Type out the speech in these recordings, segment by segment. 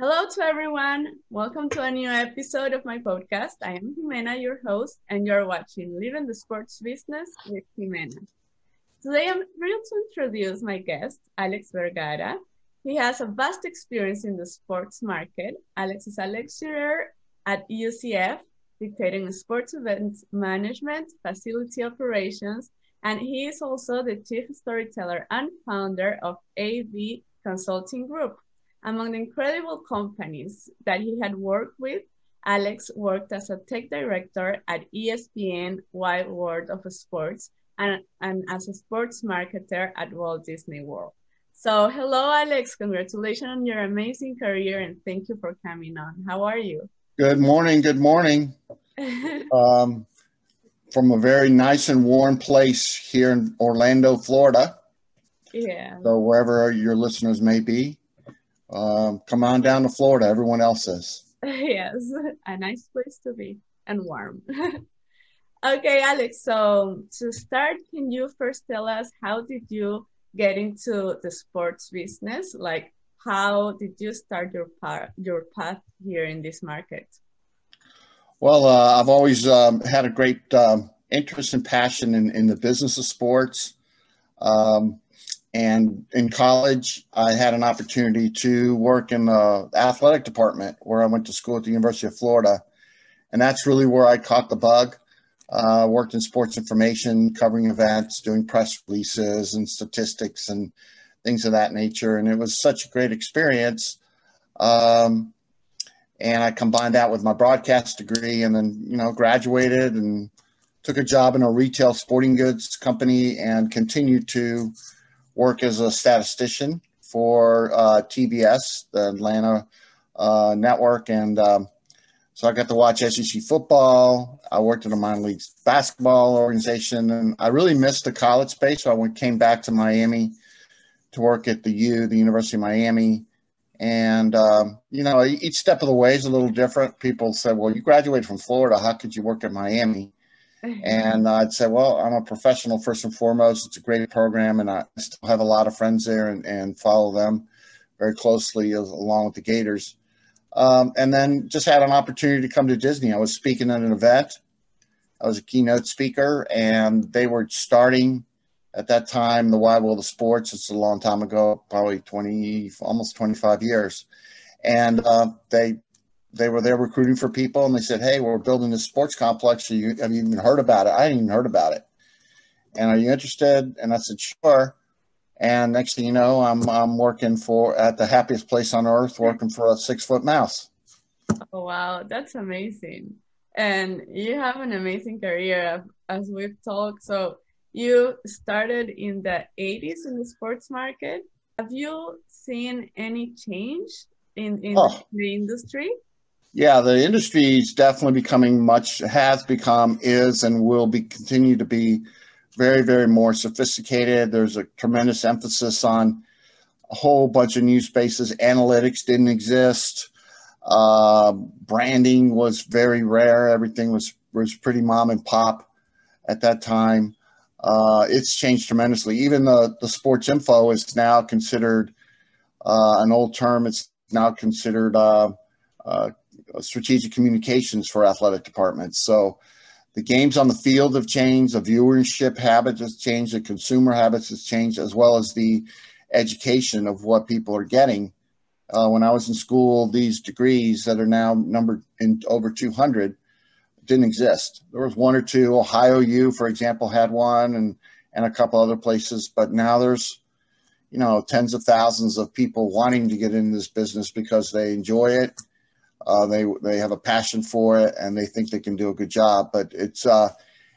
Hello to everyone. Welcome to a new episode of my podcast. I am Jimena, your host, and you're watching Living the Sports Business with Jimena. Today, I'm thrilled to introduce my guest, Alex Vergara. He has a vast experience in the sports market. Alex is a lecturer at UCF, dictating sports events management, facility operations, and he is also the chief storyteller and founder of AV Consulting Group. Among the incredible companies that he had worked with, Alex worked as a tech director at ESPN Wide World of Sports and, and as a sports marketer at Walt Disney World. So, hello, Alex. Congratulations on your amazing career and thank you for coming on. How are you? Good morning. Good morning. um, from a very nice and warm place here in Orlando, Florida. Yeah. So, wherever your listeners may be, um, come on down to Florida. Everyone else is. yes, a nice place to be and warm. okay, Alex. So to start, can you first tell us how did you get into the sports business? Like, how did you start your path, your path here in this market? Well, uh, I've always um, had a great um, interest and passion in, in the business of sports. Um, and in college, I had an opportunity to work in the athletic department where I went to school at the University of Florida. And that's really where I caught the bug. Uh, worked in sports information, covering events, doing press releases and statistics and things of that nature. And it was such a great experience. Um, and I combined that with my broadcast degree and then, you know, graduated and took a job in a retail sporting goods company and continued to work as a statistician for uh, TBS, the Atlanta uh, network, and um, so I got to watch SEC football. I worked in a minor league basketball organization, and I really missed the college space. So I went, came back to Miami to work at the U, the University of Miami. And um, you know, each step of the way is a little different. People said, "Well, you graduated from Florida. How could you work at Miami?" And I'd say, well, I'm a professional first and foremost. It's a great program, and I still have a lot of friends there and, and follow them very closely along with the Gators. Um, and then just had an opportunity to come to Disney. I was speaking at an event. I was a keynote speaker, and they were starting at that time the Wide World of Sports. It's a long time ago, probably 20, almost 25 years. And uh, they they were there recruiting for people and they said, Hey, we're building this sports complex. Have you, have you even heard about it? I hadn't even heard about it. And are you interested? And I said, Sure. And next thing you know, I'm, I'm working for at the happiest place on earth, working for a six foot mouse. Oh, wow. That's amazing. And you have an amazing career, as we've talked. So you started in the 80s in the sports market. Have you seen any change in, in oh. the industry? Yeah, the industry is definitely becoming much has become is and will be continue to be very very more sophisticated. There's a tremendous emphasis on a whole bunch of new spaces. Analytics didn't exist. Uh, branding was very rare. Everything was was pretty mom and pop at that time. Uh, it's changed tremendously. Even the the sports info is now considered uh, an old term. It's now considered uh, uh, strategic communications for athletic departments. So the games on the field have changed, the viewership habits has changed, the consumer habits has changed, as well as the education of what people are getting. Uh, when I was in school, these degrees that are now numbered in over 200 didn't exist. There was one or two. Ohio U, for example, had one, and and a couple other places. But now there's, you know, tens of thousands of people wanting to get into this business because they enjoy it uh, they they have a passion for it and they think they can do a good job. But it's uh,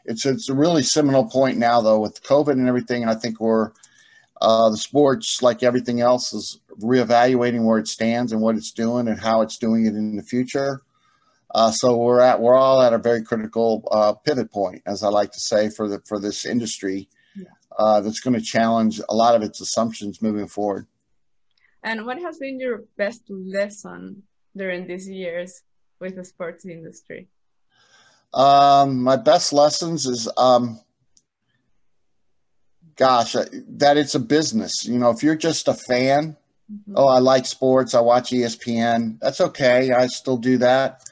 it's it's a really seminal point now though with COVID and everything. And I think we're uh, the sports like everything else is reevaluating where it stands and what it's doing and how it's doing it in the future. Uh, so we're at we're all at a very critical uh, pivot point, as I like to say, for the for this industry. Uh, that's going to challenge a lot of its assumptions moving forward. And what has been your best lesson during these years with the sports industry? Um, my best lessons is, um, gosh, that it's a business. You know, if you're just a fan Mm-hmm. Oh, I like sports. I watch ESPN. That's okay. I still do that.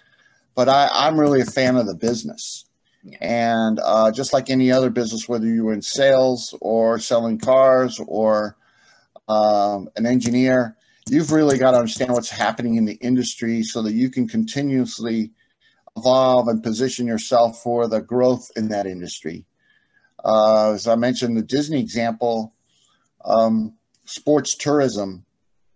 But I, I'm really a fan of the business. Yeah. And uh, just like any other business, whether you're in sales or selling cars or um, an engineer, you've really got to understand what's happening in the industry so that you can continuously evolve and position yourself for the growth in that industry. Uh, as I mentioned, the Disney example, um, sports tourism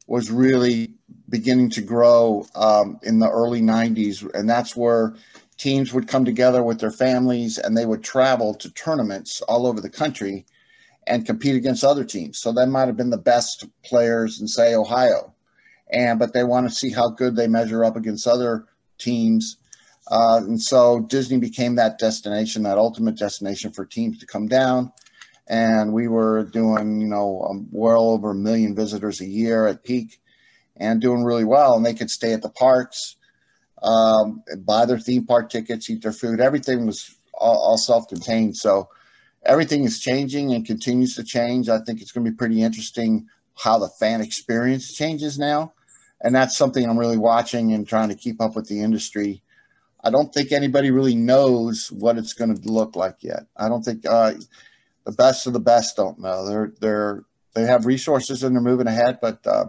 was really beginning to grow um, in the early 90s. And that's where teams would come together with their families and they would travel to tournaments all over the country and compete against other teams. So that might have been the best players in, say, Ohio. And but they want to see how good they measure up against other teams. Uh, and so Disney became that destination, that ultimate destination for teams to come down and we were doing you know um, well over a million visitors a year at peak and doing really well and they could stay at the parks um, buy their theme park tickets eat their food everything was all, all, self-contained so everything is changing and continues to change. I think it's going to be pretty interesting how the fan experience changes now. And that's something i'm really watching and trying to keep up with the industry. I don't think anybody really knows what it's going to look like yet. I don't think uh, the best of the best don't know. They're they're they have resources and they're moving ahead, but uh,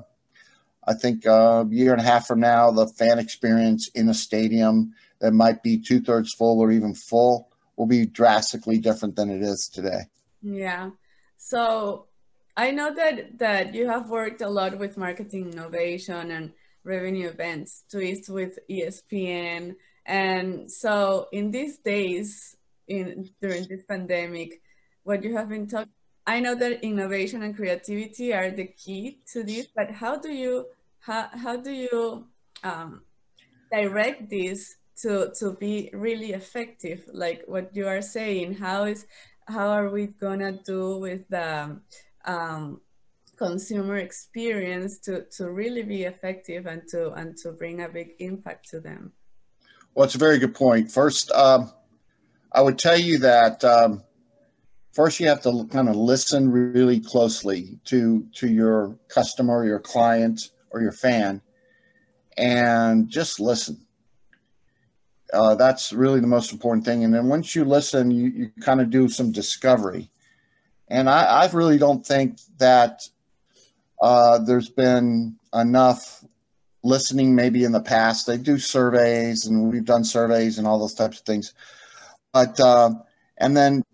I think uh, a year and a half from now, the fan experience in a stadium that might be two thirds full or even full will be drastically different than it is today. Yeah. So I know that that you have worked a lot with marketing innovation and revenue events, twist with ESPN, and so in these days, in during this pandemic, what you have been talking. I know that innovation and creativity are the key to this, but how do you how how do you um, direct this to to be really effective? Like what you are saying, how is how are we gonna do with the um, consumer experience to to really be effective and to and to bring a big impact to them? Well, it's a very good point. First, um, I would tell you that um, first you have to kind of listen really closely to to your customer your client or your fan and just listen uh, that's really the most important thing. And then once you listen you, you kind of do some discovery. And I, I really don't think that uh, there's been enough listening maybe in the past. They do surveys and we've done surveys and all those types of things. But uh, and then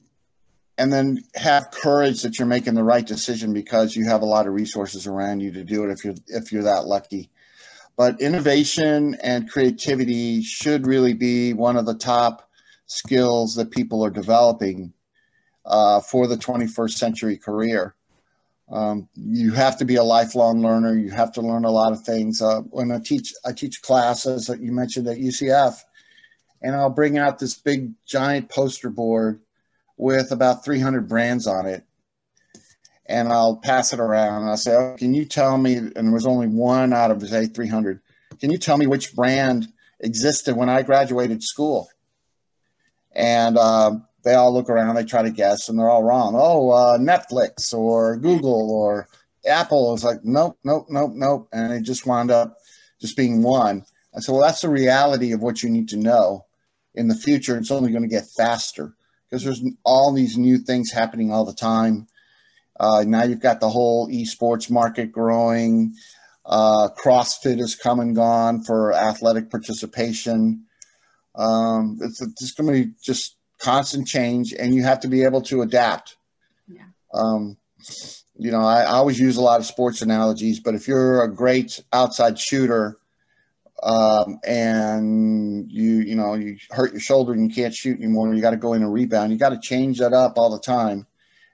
and then have courage that you're making the right decision because you have a lot of resources around you to do it if you're if you're that lucky but innovation and creativity should really be one of the top skills that people are developing uh, for the 21st century career. Um, you have to be a lifelong learner. You have to learn a lot of things. Uh, when i teach i teach classes that you mentioned at ucf and i'll bring out this big giant poster board with about 300 brands on it. And I'll pass it around and I'll say, oh, can you tell me, and there was only one out of, say, 300, can you tell me which brand existed when I graduated school? And uh, they all look around, they try to guess, and they're all wrong. Oh, uh, Netflix or Google or Apple. It's like, nope, nope, nope, nope. And it just wound up just being one. I said, well, that's the reality of what you need to know. In the future, it's only going to get faster because there's all these new things happening all the time. Uh, now you've got the whole esports market growing. Uh, CrossFit has come and gone for athletic participation. Um, it's, it's going to be just constant change, and you have to be able to adapt. Yeah. Um, you know, I, I always use a lot of sports analogies, but if you're a great outside shooter, um, and you you know you hurt your shoulder and you can't shoot anymore you got to go in and rebound you got to change that up all the time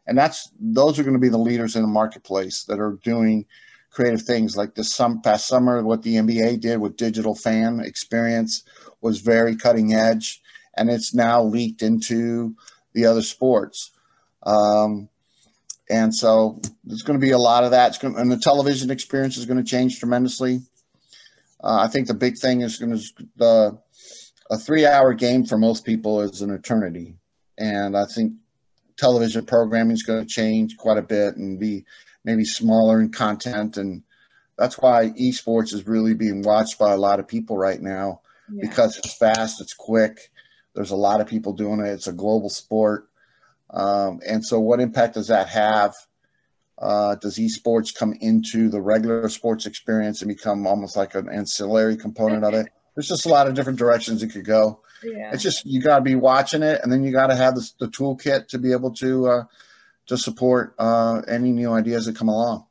and that's those are going to be the leaders in the marketplace that are doing creative things. Like this some past summer what the nba did with digital fan experience was very cutting edge and it's now leaked into the other sports. Um, and so there's going to be a lot of that. Going, and the television experience is going to change tremendously. Uh, I think the big thing is going to the a three hour game for most people is an eternity, and I think television programming is going to change quite a bit and be maybe smaller in content and That's why esports is really being watched by a lot of people right now yeah. because it's fast, it's quick. There's a lot of people doing it. It's a global sport. Um, and so, what impact does that have? Uh, does esports come into the regular sports experience and become almost like an ancillary component of it? There's just a lot of different directions it could go. Yeah. It's just you got to be watching it, and then you got to have the, the toolkit to be able to uh, to support uh, any new ideas that come along.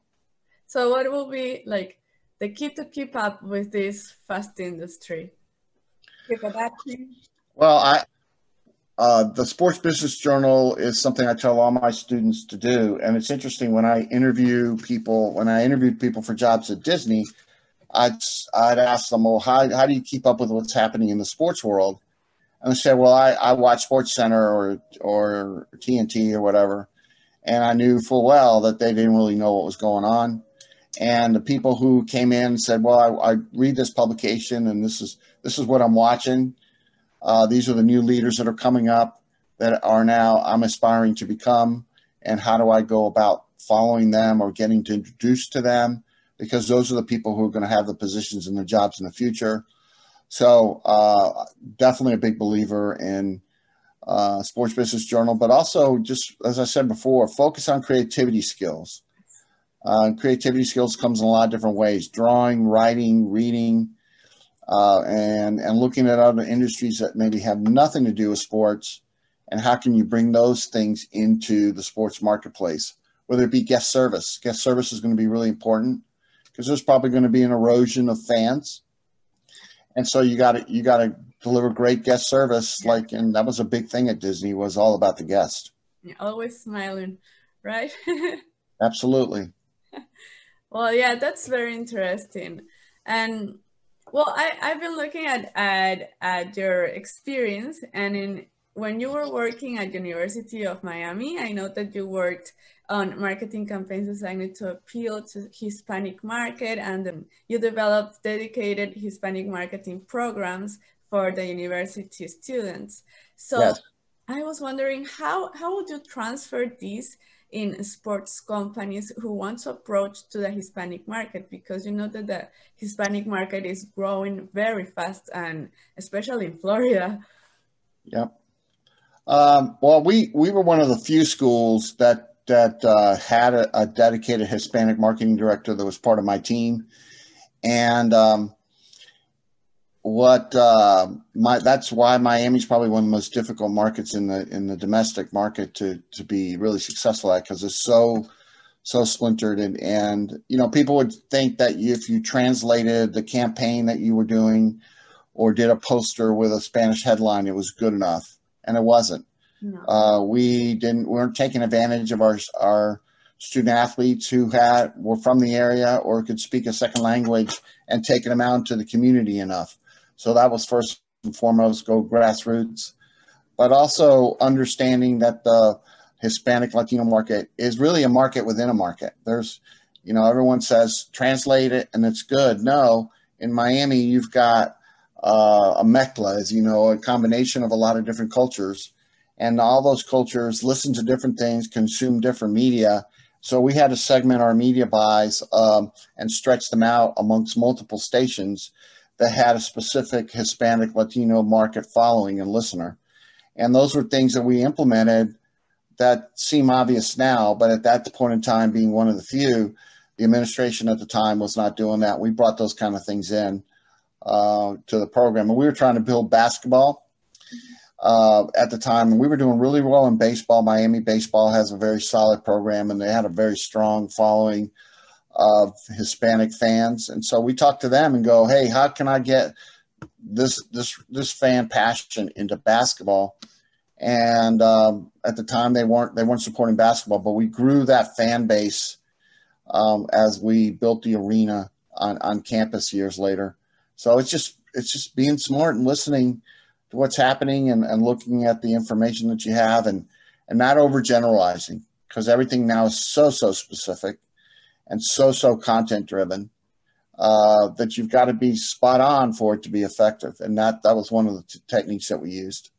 So, what will be like the key to keep up with this fast industry? Keep adapting. Well, I uh, the Sports Business Journal is something I tell all my students to do, and it's interesting when I interview people. When I interviewed people for jobs at Disney, I'd I'd ask them, "Well, how how do you keep up with what's happening in the sports world?" And said, "Well, I, I watch Sports Center or or TNT or whatever," and I knew full well that they didn't really know what was going on. And the people who came in said, "Well, I, I read this publication, and this is this is what I'm watching." Uh, these are the new leaders that are coming up that are now I'm aspiring to become. And how do I go about following them or getting to introduced to them? Because those are the people who are going to have the positions and the jobs in the future. So uh, definitely a big believer in uh, Sports Business Journal, but also just as I said before, focus on creativity skills. Uh, creativity skills comes in a lot of different ways: drawing, writing, reading, uh, and and looking at other industries that maybe have nothing to do with sports, and how can you bring those things into the sports marketplace? Whether it be guest service, guest service is going to be really important because there's probably going to be an erosion of fans, and so you got to you got to deliver great guest service. Like, and that was a big thing at Disney was all about the guest. Always smiling, right? Absolutely. well, yeah, that's very interesting, and well, I, I've been looking at, at at your experience and in when you were working at University of Miami, I know that you worked on marketing campaigns designed to appeal to Hispanic market and you developed dedicated Hispanic marketing programs for the university students. So yes. I was wondering how, how would you transfer these in sports companies who want to approach to the Hispanic market because you know that the Hispanic market is growing very fast and especially in Florida. Yep. Um, well, we we were one of the few schools that that uh, had a, a, dedicated Hispanic marketing director that was part of my team, and um, what uh, my that's why Miami's probably one of the most difficult markets in the in the domestic market to to be really successful at because it's so so splintered. And and you know people would think that if you translated the campaign that you were doing or did a poster with a Spanish headline it was good enough. And it wasn't. No. Uh, we didn't we weren't taking advantage of our our student athletes who had were from the area or could speak a second language and taking them out into the community enough. So that was first and foremost go grassroots, but also understanding that the Hispanic Latino market is really a market within a market. There's, you know, everyone says translate it and it's good. No, in Miami, you've got uh, a mezcla, as you know, a combination of a lot of different cultures. And all those cultures listen to different things, consume different media. So we had to segment our media buys um, and stretch them out amongst multiple stations that had a specific Hispanic Latino market following and listener. And those were things that we implemented that seem obvious now, but at that point in time, being one of the few, the administration at the time was not doing that. We brought those kind of things in uh, to the program, and we were trying to build basketball uh, at the time, and we were doing really well in baseball. Miami baseball has a very solid program, and they had a very strong following of Hispanic fans, and so we talked to them and go, "Hey, how can I get this this this fan passion into basketball?" And um, at the time, they weren't they weren't supporting basketball, but we grew that fan base um, as we built the arena on on campus years later. So it's just it's just being smart and listening to what's happening and, and looking at the information that you have and and not overgeneralizing because everything now is so so specific and so so content driven uh, that you've got to be spot on for it to be effective. And that that was one of the t- techniques that we used.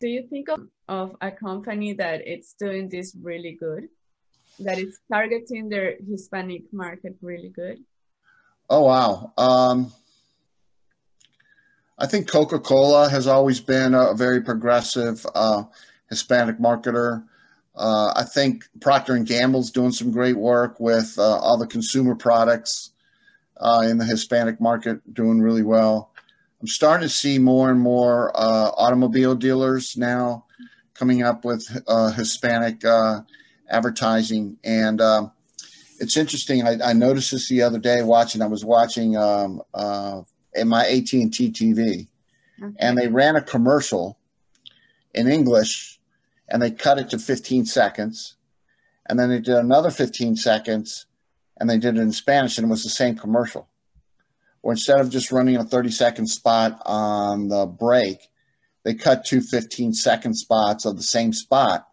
Do you think of, of a company that it's doing this really good, that it's targeting their Hispanic market really good? Oh wow. Um, I think Coca-Cola has always been a very progressive uh, Hispanic marketer. Uh, I think Procter and Gamble's doing some great work with uh, all the consumer products uh, in the Hispanic market, doing really well. I'm starting to see more and more uh, automobile dealers now coming up with uh, Hispanic advertising, and um, it's interesting. I, I, noticed this the other day watching. I was watching um, in my AT&T TV, okay. and they ran a commercial in English, and they cut it to 15 seconds, and then they did another 15 seconds, and they did it in Spanish, and it was the same commercial. Or instead of just running a 30 second spot on the break, they cut two 15 second spots of the same spot,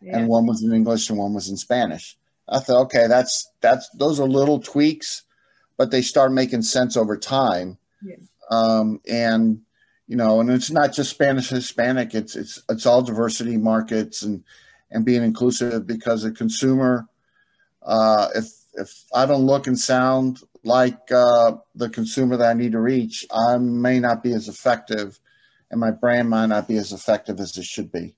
yeah. and one was in English and one was in Spanish. I thought, okay, that's that's those are little tweaks, but they start making sense over time yeah. Um, and you know, and it's not just Spanish Hispanic. It's it's it's all diversity markets and and being inclusive because a consumer, uh, if if I don't look and sound like uh, the consumer that I need to reach, I may not be as effective, and my brand might not be as effective as it should be.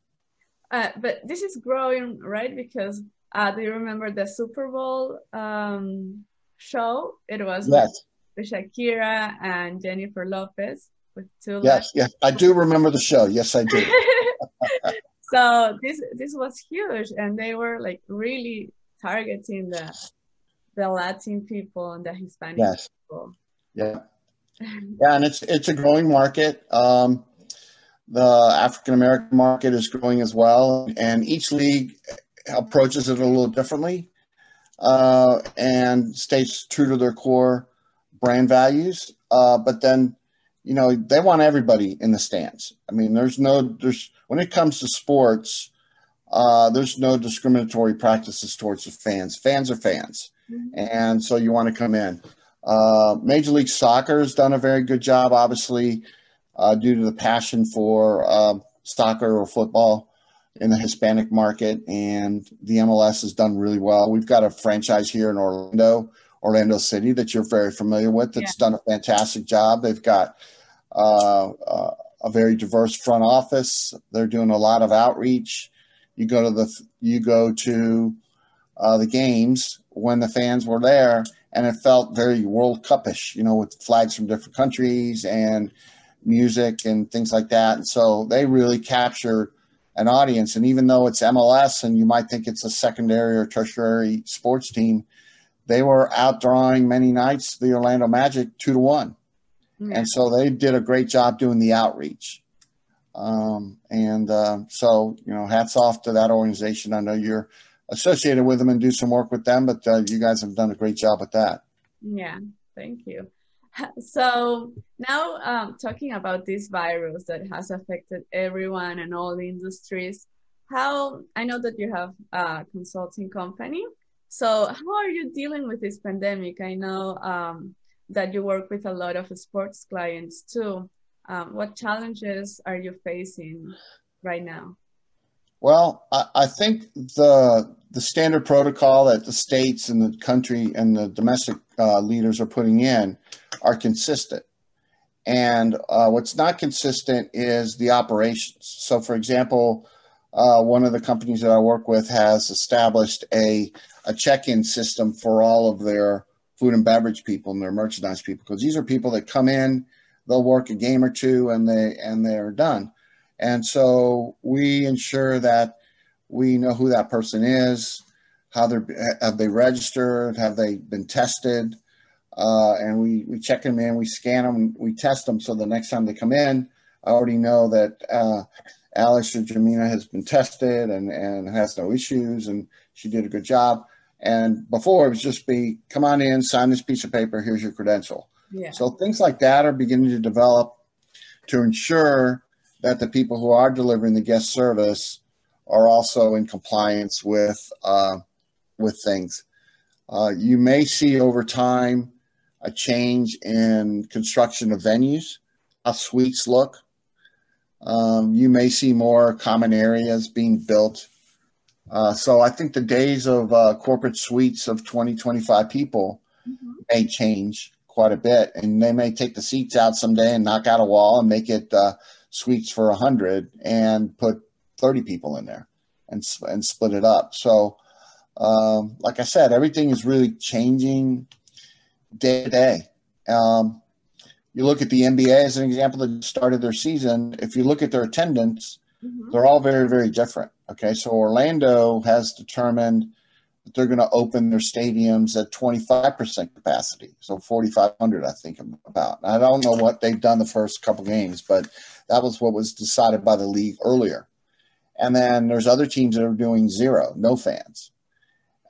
Uh, but this is growing, right? Because uh, do you remember the Super Bowl um, show? It was yes with Shakira and Jennifer Lopez with two. Yes, yes, I do remember the show. Yes, I do. so this this was huge, and they were like really targeting the the Latin people and the Hispanic yes. people. Yeah, yeah, and it's it's a growing market. Um, the African American market is growing as well, and each league approaches it a little differently uh, and stays true to their core brand values, uh, but then you know they want everybody in the stands. I mean, there's no there's when it comes to sports, uh, there's no discriminatory practices towards the fans. Fans are fans, mm-hmm. and so you want to come in. Uh, Major League Soccer has done a very good job, obviously, uh, due to the passion for uh, soccer or football in the Hispanic market, and the MLS has done really well. We've got a franchise here in Orlando Orlando City that you're very familiar with that's yeah. done a fantastic job. They've got uh, uh, a very diverse front office. They're doing a lot of outreach. You go to the you go to uh, the games when the fans were there, and it felt very World Cupish, you know, with flags from different countries and music and things like that. And so they really captured an audience. And even though it's MLS and you might think it's a secondary or tertiary sports team, they were outdrawing many nights the Orlando Magic two to one. Mm-hmm. And so they did a great job doing the outreach. Um, and uh, so, you know, hats off to that organization. I know you're associated with them and do some work with them, but uh, you guys have done a great job with that. Yeah, thank you. So now um, talking about this virus that has affected everyone and all the industries, how I know that you have a consulting company so how are you dealing with this pandemic? I know um, that you work with a lot of sports clients too. Um, what challenges are you facing right now? Well, I, I, think the the standard protocol that the states and the country and the domestic uh, leaders are putting in are consistent. And uh, what's not consistent is the operations. So, for example, uh, one of the companies that I work with has established a a check-in system for all of their food and beverage people and their merchandise people because these are people that come in, they'll work a game or two, and they and they're done. And so we ensure that we know who that person is, how they're have they registered, have they been tested, uh, and we we check them in, we scan them, we test them, so the next time they come in, I already know that uh, Alex or Jimena has been tested and and has no issues, and she did a good job. And before it was just be, come on in, sign this piece of paper, here's your credential. Yeah. So things like that are beginning to develop to ensure that the people who are delivering the guest service are also in compliance with uh, with things. Uh, you may see over time a change in construction of venues, how suites look. Um, you may see more common areas being built uh, so I think the days of uh, corporate suites of 20, 25 people mm-hmm. may change quite a bit, and they may take the seats out someday and knock out a wall and make it uh, suites for a hundred and put thirty people in there and and split it up. So, um, like I said, everything is really changing day to day. Um, you look at the NBA as an example that started their season. If you look at their attendance, mm-hmm. they're all very, very different. Okay, so Orlando has determined that they're going to open their stadiums at 25% capacity, so 4,500, I think about. I don't know what they've done the first couple games, but that was what was decided by the league earlier. And then there's other teams that are doing zero, no fans,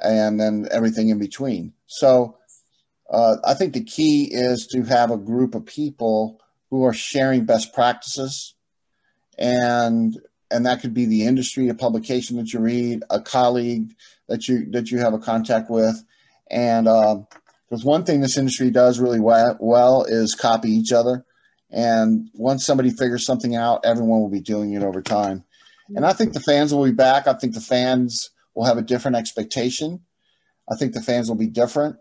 and then everything in between. So uh, I think the key is to have a group of people who are sharing best practices, and and that could be the industry, a publication that you read, a colleague that you that you have a contact with, and because um, one thing this industry does really well, well is copy each other, and once somebody figures something out, everyone will be doing it over time, and I think the fans will be back. I think the fans will have a different expectation. I think the fans will be different.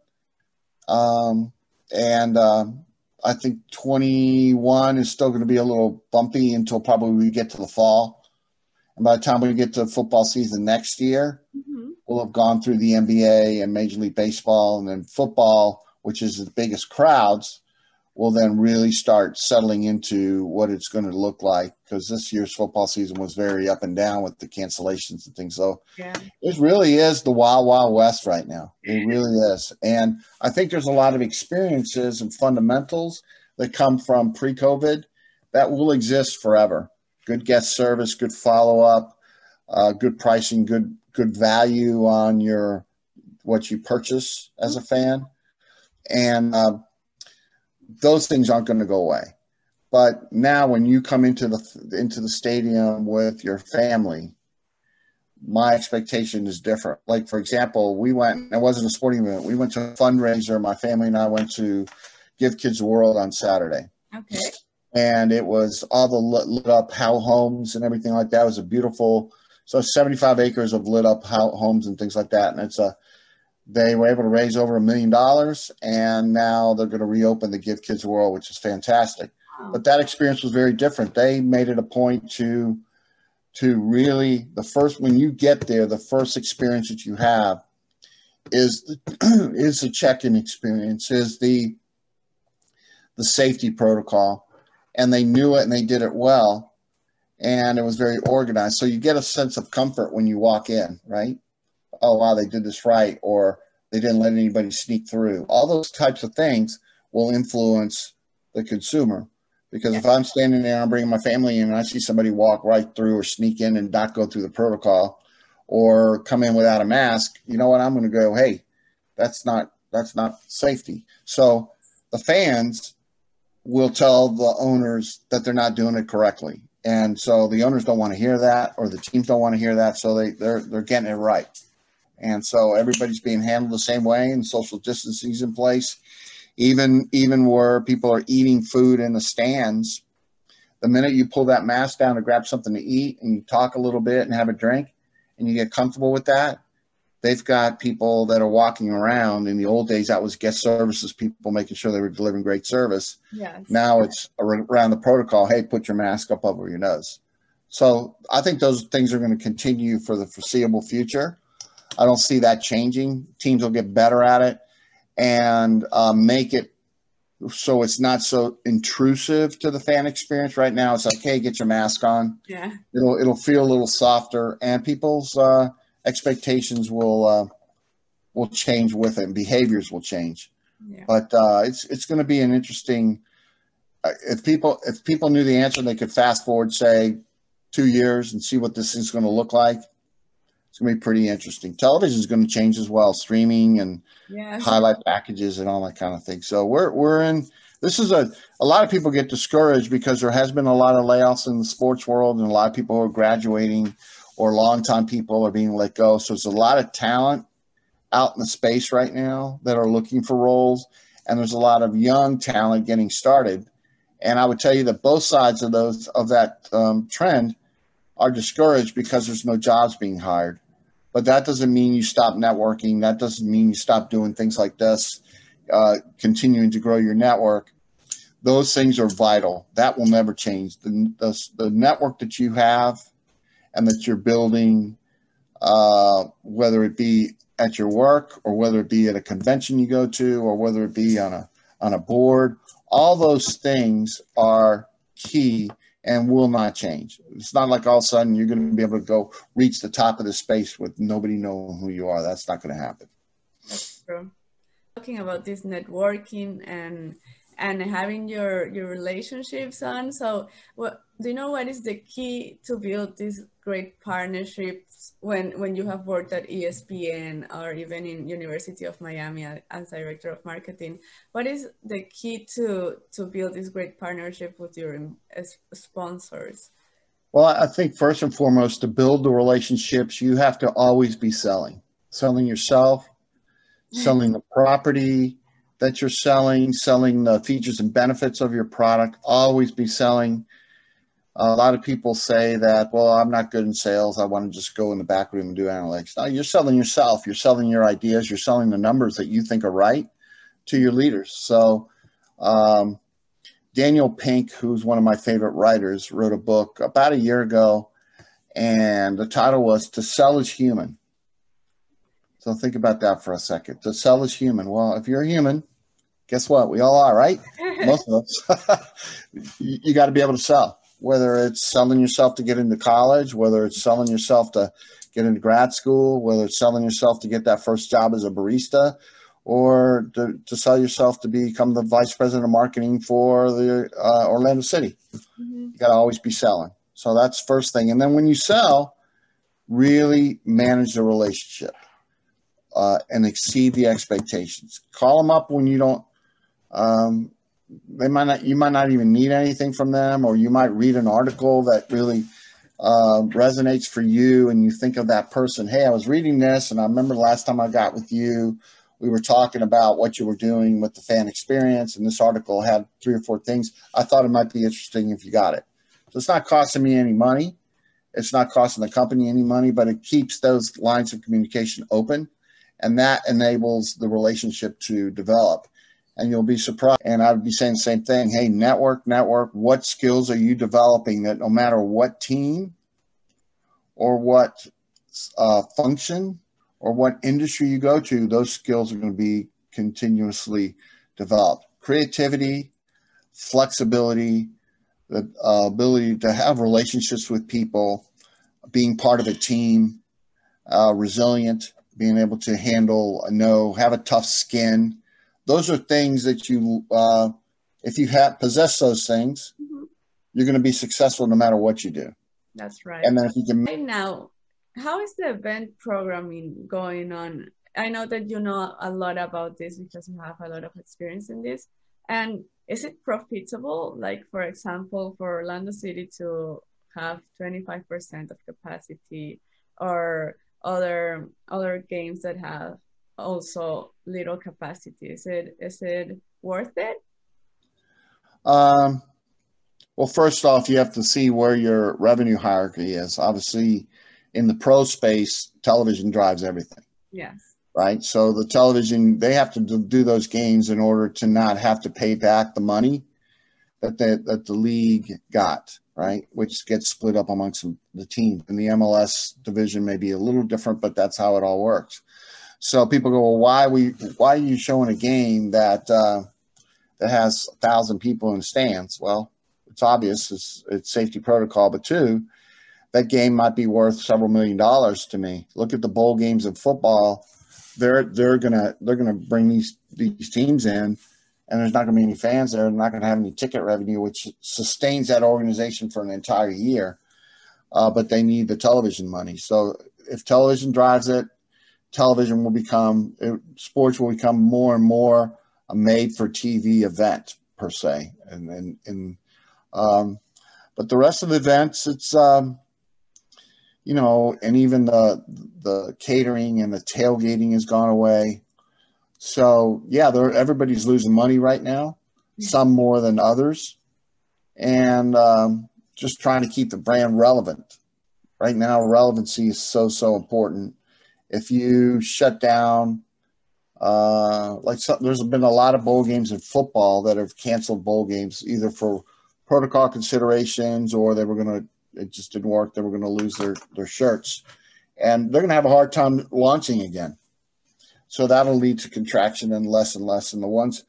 Um, and uh, I think 21 is still going to be a little bumpy until probably we get to the fall. And by the time we get to football season next year, mm-hmm. we'll have gone through the NBA and Major League Baseball, and then football, which is the biggest crowds, will then really start settling into what it's going to look like because this year's football season was very up and down with the cancellations and things. So yeah. it really is the wild, wild west right now. It really is. And I think there's a lot of experiences and fundamentals that come from pre COVID that will exist forever. Good guest service, good follow up, uh, good pricing, good good value on your what you purchase as a fan, and uh, those things aren't going to go away. But now, when you come into the into the stadium with your family, my expectation is different. Like for example, we went. It wasn't a sporting event. We went to a fundraiser. My family and I went to Give Kids the World on Saturday. Okay. And it was all the lit, lit up how homes and everything like that. It was a beautiful. So 75 acres of lit up how homes and things like that. And it's a they were able to raise over a million dollars, and now they're going to reopen the Give Kids World, which is fantastic. Wow. But that experience was very different. They made it a point to to really the first when you get there, the first experience that you have is the, is the check-in experience, is the the safety protocol, and they knew it and they did it well, and it was very organized. So you get a sense of comfort when you walk in, right? Oh wow they did this right or they didn't let anybody sneak through. All those types of things will influence the consumer. Because if i'm standing there i'm bringing my family in and i see somebody walk right through or sneak in and not go through the protocol or come in without a mask you know what? I'm going to go hey that's not that's not safety. So the fans will tell the owners that they're not doing it correctly. And so the owners don't want to hear that or the teams don't want to hear that so they they're they're getting it right and so everybody's being handled the same way and social distancing is in place. Even even where people are eating food in the stands the minute you pull that mask down to grab something to eat and you talk a little bit and have a drink and you get comfortable with that they've got people that are walking around. In the old days that was guest services people making sure they were delivering great service. Yes. now it's around the protocol hey put your mask up over your nose. So i think those things are going to continue for the foreseeable future I don't see that changing. Teams will get better at it and uh, make it so it's not so intrusive to the fan experience. Right now, it's like, hey, get your mask on. Yeah, it'll it'll feel a little softer, and people's uh, expectations will uh, will change with it, and behaviors will change. Yeah. But uh, it's it's going to be an interesting. Uh, if people if people knew the answer, they could fast forward, say, two years, and see what this is going to look like it's to be pretty interesting. Television is going to change as well, streaming and yes. highlight packages and all that kind of thing. So we're we're in. This is a a lot of people get discouraged because there has been a lot of layoffs in the sports world, and a lot of people are graduating, or longtime people are being let go. So there's a lot of talent out in the space right now that are looking for roles, and there's a lot of young talent getting started. And I would tell you that both sides of those of that um, trend are discouraged because there's no jobs being hired but that doesn't mean you stop networking. That doesn't mean you stop doing things like this. uh, continuing to grow your network. Those things are vital. That will never change. The, the, the network that you have and that you're building, uh, whether it be at your work or whether it be at a convention you go to or whether it be on a on a board, all those things are key and will not change. It's not like all of a sudden you're going to be able to go reach the top of the space with nobody knowing who you are. That's not going to happen. That's true. Talking about this networking and and having your your relationships on. So, what do you know? What is the key to build these great partnerships when when you have worked at ESPN or even in University of Miami as director of marketing? What is the key to to build this great partnership with your sponsors? Well, I think first and foremost, to build the relationships, you have to always be selling, selling yourself, mm-hmm. selling the property that you're selling, selling the features and benefits of your product, always be selling. A lot of people say that, well, I'm not good in sales. I want to just go in the back room and do analytics. No, you're selling yourself. You're selling your ideas. You're selling the numbers that you think are right to your leaders. So, um, Daniel Pink, who's one of my favorite writers, wrote a book about a year ago, and the title was To Sell is Human. So think about that for a second. To sell is human. Well, if you're a human, guess what? We all are, right? Most of us. you got to be able to sell, whether it's selling yourself to get into college, whether it's selling yourself to get into grad school, whether it's selling yourself to get that first job as a barista, or to, to sell yourself to become the vice president of marketing for the uh, Orlando City. Mm-hmm. You got to always be selling. So that's first thing. And then when you sell, really manage the relationship uh, and exceed the expectations. Call them up when you don't. Um, they might not. You might not even need anything from them, or you might read an article that really uh, resonates for you, and you think of that person. Hey, I was reading this, and I remember the last time I got with you, we were talking about what you were doing with the fan experience, and this article had three or four things. I thought it might be interesting if you got it. So it's not costing me any money. It's not costing the company any money, but it keeps those lines of communication open and that enables the relationship to develop and you'll be surprised and i would be saying the same thing hey network network what skills are you developing that no matter what team or what uh, function or what industry you go to those skills are going to be continuously developed creativity flexibility the uh, ability to have relationships with people being part of a team uh, resilient being able to handle a no, have a tough skin. Those are things that you, uh, if you have possess those things, mm-hmm. you're going to be successful no matter what you do. That's right. And then if you can right now, how is the event programming going on? I know that you know a lot about this because you have a lot of experience in this. And is it profitable? Like, for example, for Orlando City to have 25% of capacity or other other games that have also little capacity. Is it is it worth it? Um, well, first off, you have to see where your revenue hierarchy is. Obviously, in the pro space, television drives everything. Yes. Right. So the television, they have to do those games in order to not have to pay back the money that the, that the league got right? Which gets split up amongst the team. And the MLS division may be a little different, but that's how it all works. So people go, well, why we why are you showing a game that uh, that has a thousand people in the stands? Well, it's obvious it's, it's safety protocol, but two, that game might be worth several million dollars to me. Look at the bowl games of football; they're they're gonna they're gonna bring these these teams in and there's not going to be any fans there. They're not going to have any ticket revenue, which sustains that organization for an entire year. Uh, but they need the television money. So if television drives it, television will become it, sports will become more and more a made-for-TV event per se, and and, and um, but the rest of the events, it's um, you know, and even the the catering and the tailgating has gone away. So yeah, everybody's losing money right now, some more than others, and um, just trying to keep the brand relevant. Right now, relevancy is so so important. If you shut down Uh, like some, there's been a lot of bowl games in football that have canceled bowl games either for protocol considerations or they were going to it just didn't work. They were going to lose their their shirts, and they're going to have a hard time launching again. So that'll lead to contraction and less and less. And the ones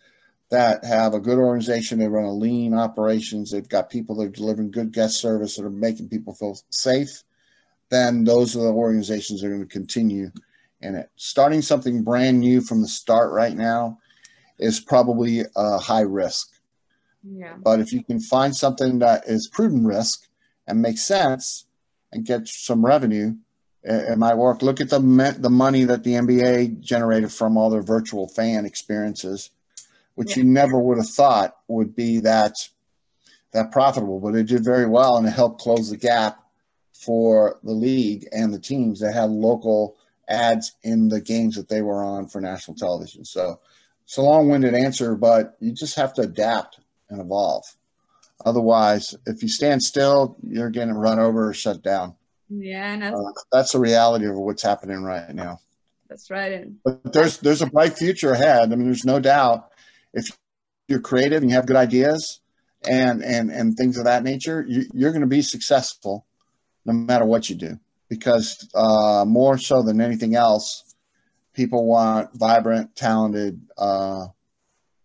that have a good organization, they run a lean operations, they've got people that are delivering good guest service that are making people feel safe, then those are the organizations that are going to continue in it. Starting something brand new from the start right now is probably a high risk. Yeah. But if you can find something that is prudent risk and makes sense and get some revenue, it, it might work. Look at the the money that the NBA generated from all their virtual fan experiences, which yeah. you never would have thought would be that that profitable, but it did very well and it helped close the gap for the league and the teams that had local ads in the games that they were on for national television. So it's a long-winded answer, but you just have to adapt and evolve. Otherwise, if you stand still, you're getting run over or shut down. Yeah, and that's, uh, that's the reality of what's happening right now. That's right. But there's there's a bright future ahead. I mean, there's no doubt. If you're creative and you have good ideas and and and things of that nature, you, you're going to be successful, no matter what you do. Because uh, more so than anything else, people want vibrant, talented uh,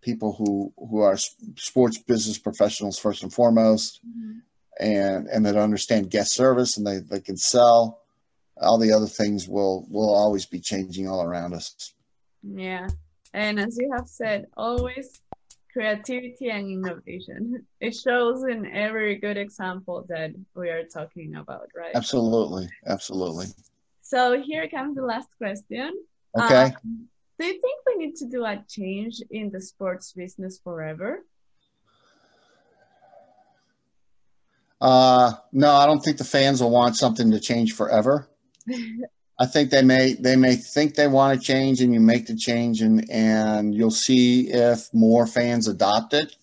people who who are sports business professionals first and foremost, mm-hmm. and and that understand guest service and they, they can sell. All the other things will will always be changing all around us. Yeah, and as you have said, always creativity and innovation. It shows in every good example that we are talking about, right? Absolutely, absolutely. So here comes the last question. Okay. Um, do you think we need to do a change in the sports business forever? Uh, no, I don't think the fans will want something to change forever. I think they may they may think they want to change, and you make the change, and and you'll see if more fans adopt it.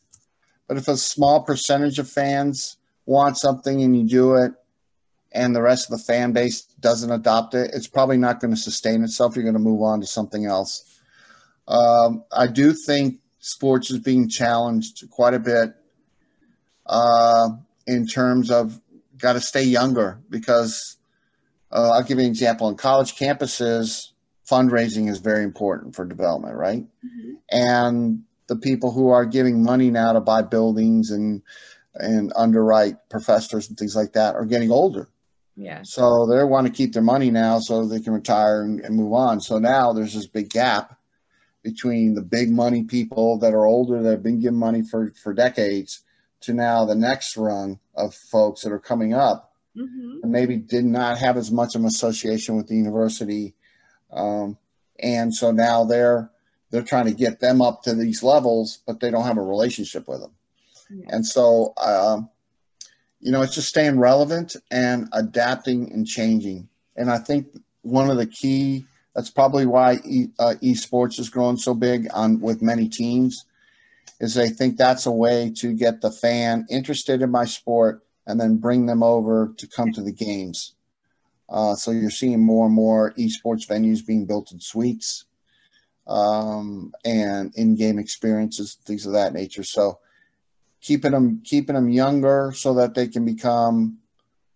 But if a small percentage of fans want something and you do it, and the rest of the fan base doesn't adopt it, it's probably not going to sustain itself. You're going to move on to something else. Um, I do think sports is being challenged quite a bit uh, in terms of got to stay younger because uh, I'll give you an example. On college campuses, fundraising is very important for development, right? Mm-hmm. And the people who are giving money now to buy buildings and and underwrite professors and things like that are getting older. Yeah. So they want to keep their money now so they can retire and, and move on. So now there's this big gap between the big money people that are older that have been given money for, for decades to now the next rung of folks that are coming up mm-hmm. and maybe did not have as much of an association with the university. Um, and so now they're they're trying to get them up to these levels, but they don't have a relationship with them. Yeah. And so um, you know, it's just staying relevant and adapting and changing. And I think one of the key that's probably why e, uh, esports is growing so big on with many teams is they think that's a way to get the fan interested in my sport and then bring them over to come to the games. Uh, so you're seeing more and more esports venues being built in suites um, and in-game experiences, things of that nature. So keeping them keeping them younger so that they can become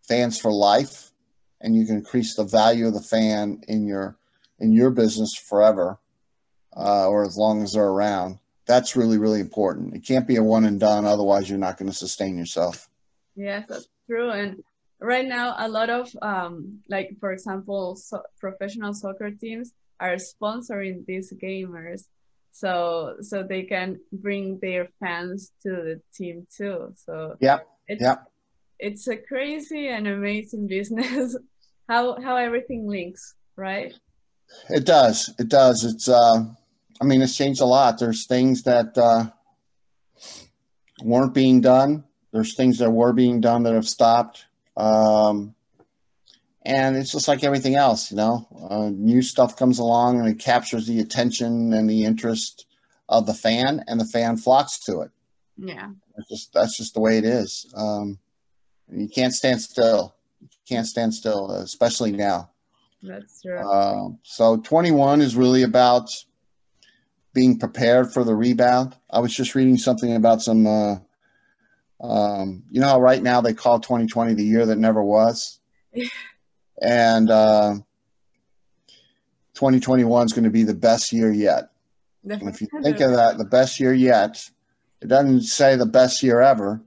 fans for life and you can increase the value of the fan in your in your business forever uh, or as long as they're around that's really really important it can't be a one and done otherwise you're not going to sustain yourself yes that's true. And right now a lot of um, like for example so professional soccer teams are sponsoring these gamers. So so they can bring their fans to the team too. So yeah it's, yeah it's a crazy and amazing business how how everything links right? It does. It does. It's uh i mean it's changed a lot. There's things that uh weren't being done there's things that were being done that have stopped um and it's just like everything else you know? Uh, new stuff comes along and it captures the attention and the interest of the fan and the fan flocks to it. Yeah. It's just that's just the way it is. Um, you can't stand still. You can't stand still especially now. That's true. Uh, so 21 is really about being prepared for the rebound. I was just reading something about some, uh, um, you know how right now they call 2020 the year that never was? and uh, 2021 is going to be the best year yet. And if you think of that, the best year yet, it doesn't say the best year ever.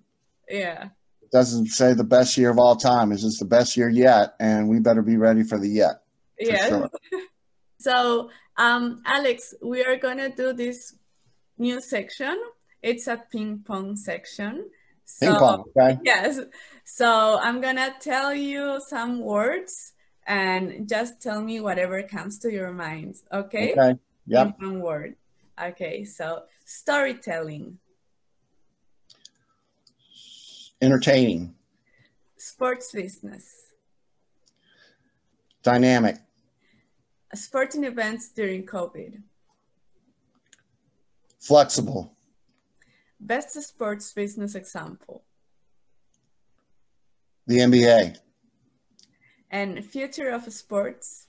Yeah. It doesn't say the best year of all time. It's just the best year yet, and we better be ready for the yet. Yeah. Sure. so, um, Alex, we are gonna do this new section. It's a ping pong section. So, ping pong, okay. Yes. So I'm gonna tell you some words and just tell me whatever comes to your mind. Okay. Okay. Yeah. One word. Okay. So storytelling. Entertaining. Sports business. Dynamic. Sporting events during COVID. Flexible. Best sports business example. The NBA. And future of sports.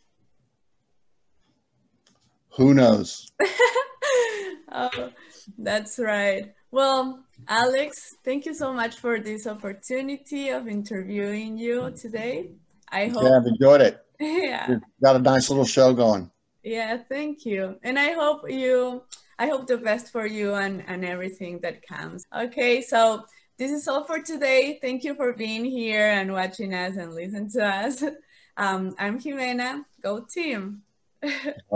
Who knows? oh, that's right. Well, Alex, thank you so much for this opportunity of interviewing you today. I hope yeah, I've enjoyed it. Yeah. You've got a nice little show going. Yeah, thank you. And I hope you I hope the best for you and, and everything that comes. Okay, so this is all for today. Thank you for being here and watching us and listen to us. Um, I'm Jimena. Go team.